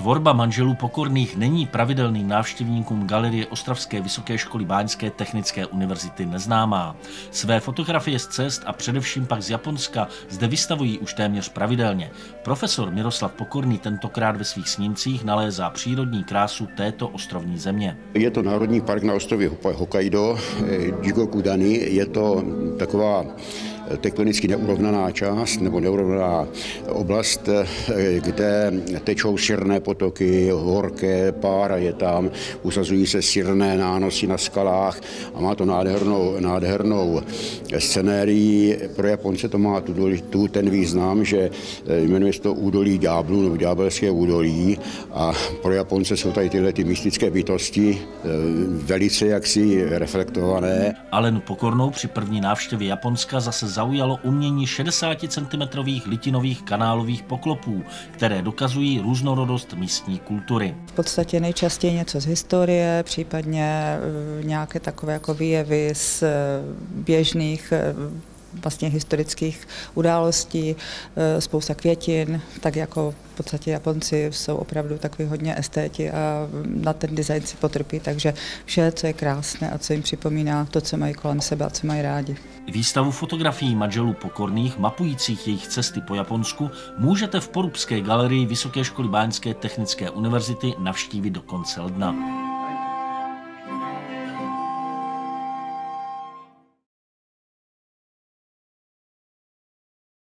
Tvorba manželů pokorných není pravidelným návštěvníkům galerie Ostravské vysoké školy Báňské technické univerzity neznámá. Své fotografie z cest a především pak z Japonska zde vystavují už téměř pravidelně. Profesor Miroslav Pokorný tentokrát ve svých snímcích nalézá přírodní krásu této ostrovní země. Je to Národní park na ostrově Hokkaido, eh, Jigoku Dani. Je to taková tektonicky neurovnaná část nebo neurovnaná oblast, eh, kde tečou sirné potoky, horké, pára je tam, usazují se sirné nánosy na skalách a má to nádhernou, nádhernou scenérii. Pro Japonce to má tu, tu ten význam, že eh, jmenuje se to údolí ďáblu nebo ďábelské údolí a pro Japonce jsou tady tyhle ty mystické bytosti eh, velice jaksi reflektované. Alenu Pokornou při první návštěvě Japonska zase zaujalo umění 60 cm litinových kanálových poklopů, které dokazují různorodost místní kultury. V podstatě nejčastěji něco z historie, případně eh, nějaké takové jako výjevy z eh, běžných eh, vlastně historických událostí, spousta květin, tak jako v podstatě Japonci jsou opravdu takový hodně estéti a na ten design si potrpí, takže vše, co je krásné a co jim připomíná to, co mají kolem sebe a co mají rádi. Výstavu fotografií manželů pokorných, mapujících jejich cesty po Japonsku, můžete v Porubské galerii Vysoké školy Báňské technické univerzity navštívit do konce ledna.